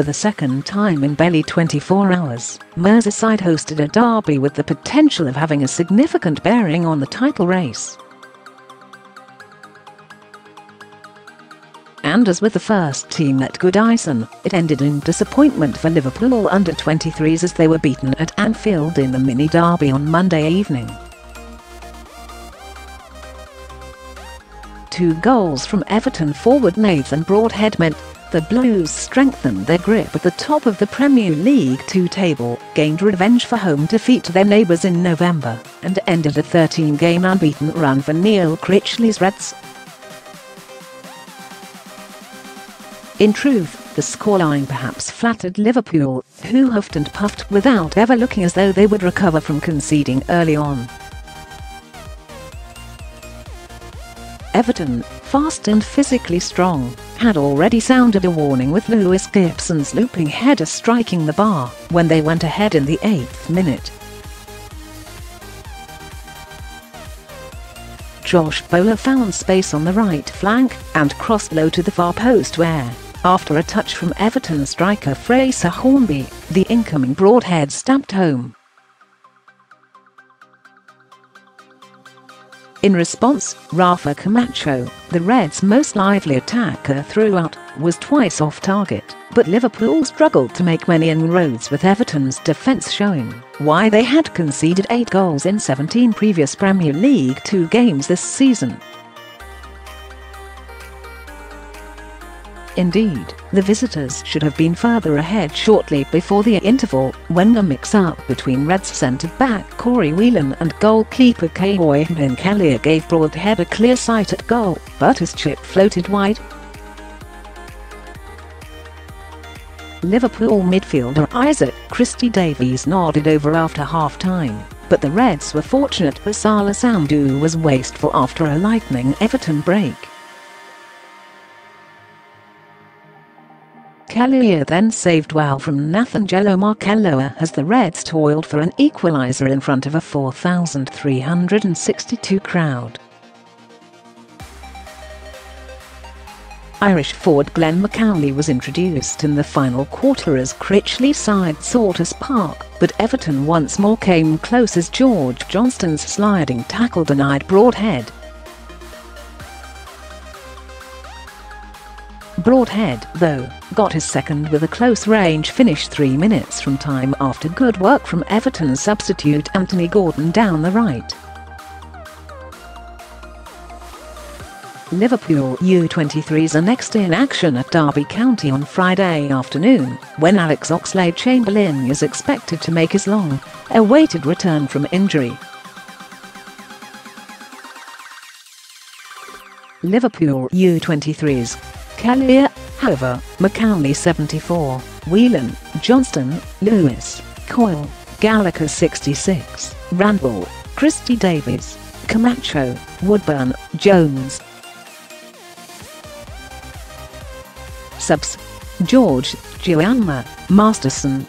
For the second time in barely 24 hours, Merseyside hosted a derby with the potential of having a significant bearing on the title race. And as with the first team at Goodison, it ended in disappointment for Liverpool under-23s as they were beaten at Anfield in the mini derby on Monday evening. Two goals from Everton forward Nathan Broadhead meant the Blues strengthened their grip at the top of the Premier League Two table, gained revenge for home defeat to their neighbours in November, and ended a 13-game unbeaten run for Neil Critchley's Reds. In truth, the scoreline perhaps flattered Liverpool, who huffed and puffed without ever looking as though they would recover from conceding early on. Everton, fast and physically strong, had already sounded a warning with Lewis Gibson's looping header striking the bar when they went ahead in the eighth minute. Josh Bowler found space on the right flank and crossed low to the far post where, after a touch from Everton striker Fraser Hornby, the incoming broadhead stamped home. In response, Rafa Camacho, the Reds' most lively attacker throughout, was twice off target, but Liverpool struggled to make many inroads with Everton's defence showing why they had conceded 8 goals in 17 previous Premier League Two games this season. Indeed, the visitors should have been further ahead shortly before the interval when a mix-up between Reds centre-back Corey Whelan and goalkeeper Caoimhin Kelleher gave Broadhead a clear sight at goal, but his chip floated wide. Liverpool midfielder Isaac Christie-Davies nodded over after half-time, but the Reds were fortunate as Bassala Sambou was wasteful after a lightning Everton break. Kelleher then saved well from Nathangelo Markelo as the Reds toiled for an equaliser in front of a 4,362 crowd. Irish forward Glenn McAuley was introduced in the final quarter as Critchley side sought a spark, but Everton once more came close as George Johnston's sliding tackle denied Broadhead. Broadhead, though, got his second with a close-range finish three minutes from time after good work from Everton substitute Anthony Gordon down the right. Liverpool U23s are next in action at Derby County on Friday afternoon, when Alex Oxlade-Chamberlain is expected to make his long-awaited return from injury. Liverpool U23s Kelleher, Hoever, McAuley 74, Whelan, Johnston, Lewis, Coyle, Gallagher 66, Randall, Christie-Davies, Camacho, Woodburn, Jones. Subs George, Gianma, Masterson,